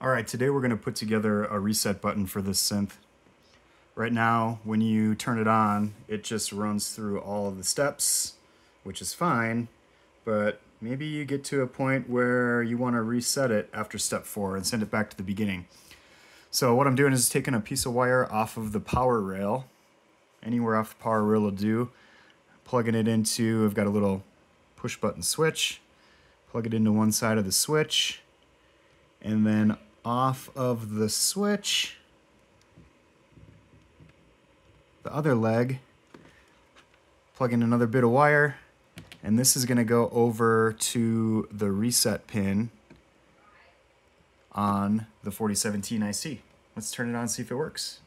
All right, today we're going to put together a reset button for this synth. Right now, when you turn it on, it just runs through all of the steps, which is fine, but maybe you get to a point where you want to reset it after step four and send it back to the beginning. So what I'm doing is taking a piece of wire off of the power rail, anywhere off the power rail will do, plugging it into, I've got a little push button switch, plug it into one side of the switch, and then off of the switch, the other leg, plug in another bit of wire, and this is going to go over to the reset pin on the 4017 IC. Let's turn it on and see if it works.